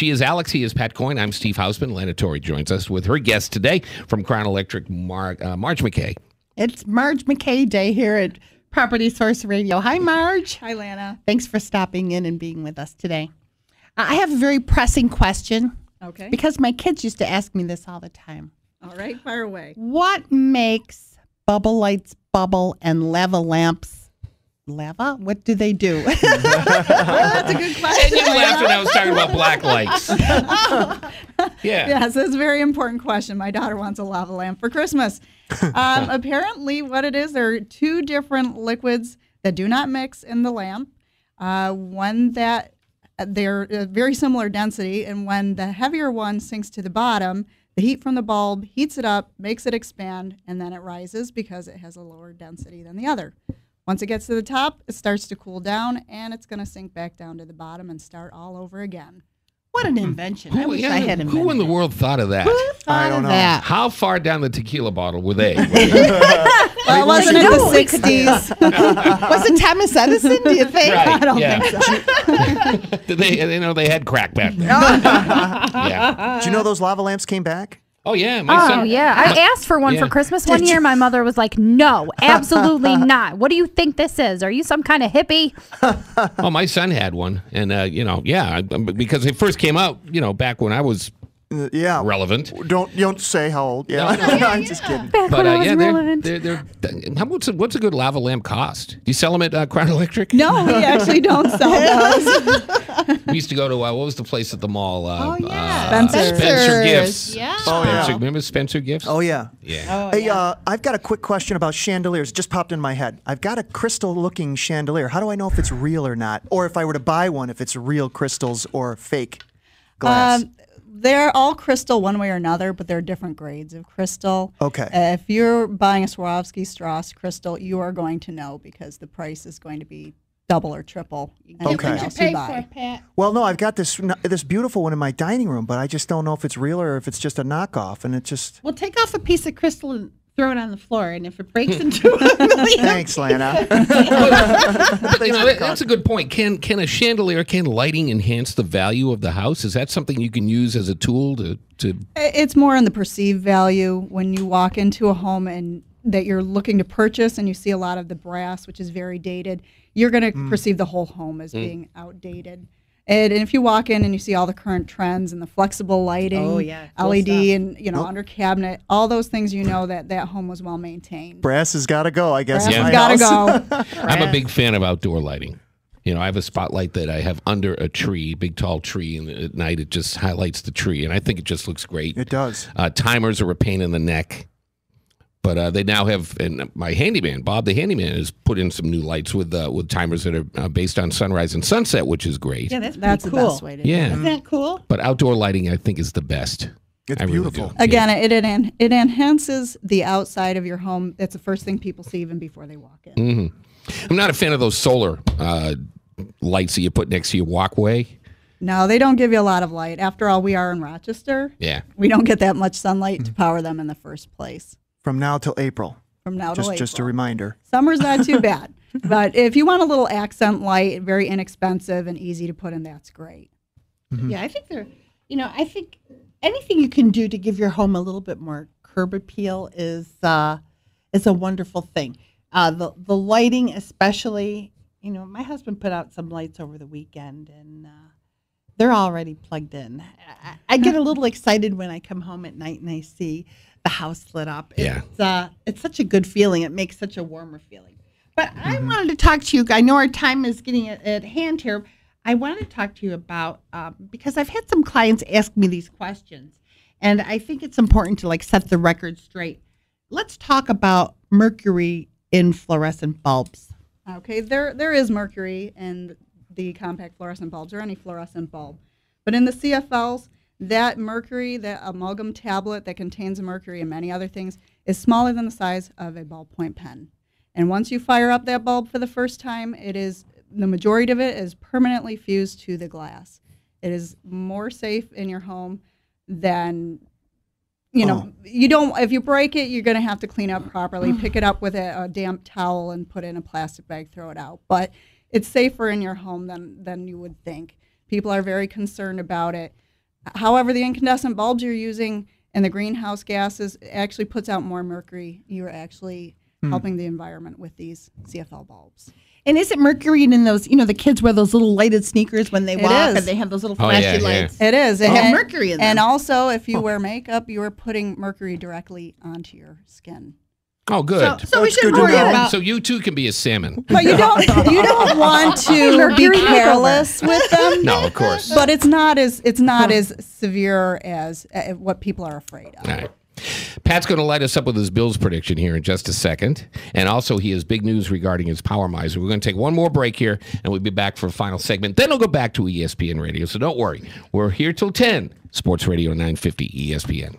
She is Alex. He is Pat Coyne. I'm Steve Hausmann. Lana Torre joins us with her guest today from Crown Electric, Mar- uh, Marge McKay. It's Marge McKay Day here at Property Source Radio. Hi, Marge. Hi, Lana. Thanks for stopping in and being with us today. Uh, I have a very pressing question Okay. because my kids used to ask me this all the time. All right, fire away. What makes bubble lights bubble and lava lamps lava? What do they do? That's a good question. And question. you laughed when I was talking about black lights. yeah. Yes, it's a very important question. My daughter wants a lava lamp for Christmas. Um, apparently, what it is, there are two different liquids that do not mix in the lamp. Uh, one that they're uh, very similar density, and when the heavier one sinks to the bottom, the heat from the bulb heats it up, makes it expand, and then it rises because it has a lower density than the other. Once it gets to the top, it starts to cool down, and it's going to sink back down to the bottom and start all over again. what an hmm. invention. I Who, wish yeah, I had invented who in the world thought of that? Thought don't of know. that. How far down the tequila bottle were they? Well, it wasn't in the 60s. Was it Thomas Edison, do you think? Right, I don't yeah. think so. Did they, you know, they had crack back then. yeah. Do you know those lava lamps came back? Oh, yeah. My Oh son, yeah, I asked for one Yeah. for Christmas one year. My mother was like, "No, absolutely not. What do you think this is? Are you some kind of hippie?" Oh, my son had one, and uh, you know, yeah, because it first came out, you know, back when I was yeah. relevant. Don't you don't say how old? Yeah. I'm just kidding. Back But when uh, I was yeah, they're, relevant. they're, they're, how, what's a, what's a good lava lamp cost? Do you sell them at uh, Crown Electric? No, we actually don't sell those. We used to go to uh, what was the place at the mall? Uh, Oh, yeah. uh, Spencer's. Spencer Gifts. Yeah. Oh, yeah. Spencer, remember Spencer Gifts? Oh yeah. yeah. Oh, Hey, yeah. uh, I've got a quick question about chandeliers. It just popped in my head. I've got a crystal-looking chandelier. How do I know if it's real or not? Or if I were to buy one, if it's real crystals or fake glass? Um, they're all crystal one way or another, but they're different grades of crystal. Okay. Uh, if you're buying a Swarovski Strass crystal, you are going to know because the price is going to be double or triple. anything Okay. else Pay you for buy. it, Pat. well, no, I've got this this beautiful one in my dining room, but I just don't know if it's real or if it's just a knockoff. And it just Well, take off a piece of crystal and throw it on the floor, and if it breaks into a million thanks, Lana. You know, that's a good point. Can can a chandelier, can lighting enhance the value of the house? Is that something you can use as a tool to, to It's more on the perceived value when you walk into a home and that you're looking to purchase and you see a lot of the brass, which is very dated, you're going to perceive the whole home as being outdated. And, and if you walk in and you see all the current trends and the flexible lighting, Oh, yeah, cool LED, stuff. and you know under cabinet, all those things, you know that that home was well maintained. Brass has got to go, I guess. Brass in has gotta go. I'm a big fan of outdoor lighting. You know, I have a spotlight that I have under a tree, big tall tree, and at night it just highlights the tree, and I think it just looks great. It does. Uh, timers are a pain in the neck, but uh, they now have. And my handyman, Bob, the handyman, has put in some new lights with uh, with timers that are uh, based on sunrise and sunset, which is great. Yeah, that's That's pretty the best way to do it. Yeah, Isn't that cool? but outdoor lighting, I think, is the best. It's I beautiful. do. Again, it it, it enhances the outside of your home. That's the first thing people see even before they walk in. Mm-hmm. I'm not a fan of those solar uh, lights that you put next to your walkway. No, they don't give you a lot of light. After all, we are in Rochester. Yeah. We don't get that much sunlight to power them in the first place. From now till April. From now Just to just a reminder. Summer's not too bad, but if you want a little accent light, very inexpensive and easy to put in, that's great. Yeah, I think they're, you know, I think anything you can do to give your home a little bit more curb appeal is uh, is a wonderful thing. Uh, the the lighting, especially, you know, my husband put out some lights over the weekend, and uh, they're already plugged in. I, I get a little excited when I come home at night and I see the house lit up. Yeah. It's, uh, it's such a good feeling. It makes such a warmer feeling. But I wanted to talk to you. I know our time is getting at, at hand here. I wanted to talk to you about um, because I've had some clients ask me these questions, and I think it's important to like set the record straight. Let's talk about mercury in fluorescent bulbs. Okay, there there is mercury in the compact fluorescent bulbs or any fluorescent bulb, but in the CFLs, that mercury, that amalgam tablet that contains mercury and many other things, is smaller than the size of a ballpoint pen. And once you fire up that bulb for the first time, it is the majority of it is permanently fused to the glass. It is more safe in your home than you know, oh. you don't. If you break it, you're going to have to clean up properly. Pick it up with a, a damp towel and put it in a plastic bag. Throw it out. But it's safer in your home than than you would think. People are very concerned about it. However, the incandescent bulbs you're using and the greenhouse gases actually puts out more mercury. You're actually Hmm. helping the environment with these CFL bulbs. And is it mercury in those? You know, the kids wear those little lighted sneakers when they It walk, is. and they have those little Oh, flashy yeah, yeah. lights. It is. It have and, mercury in them. And also, if you wear makeup, you are putting mercury directly onto your skin. Oh, good. So, so we shouldn't good to worry about. so you too can be a salmon. But you don't you don't want to be careless with them. No, of course. But it's not as it's not as severe as uh, what people are afraid of. All right. Pat's going to light us up with his Bills prediction here in just a second. And also, he has big news regarding his Power Miser. We're going to take one more break here, and we'll be back for a final segment. Then we'll go back to E ESPN Radio. So don't worry. We're here till 10, Sports Radio 950 ESPN.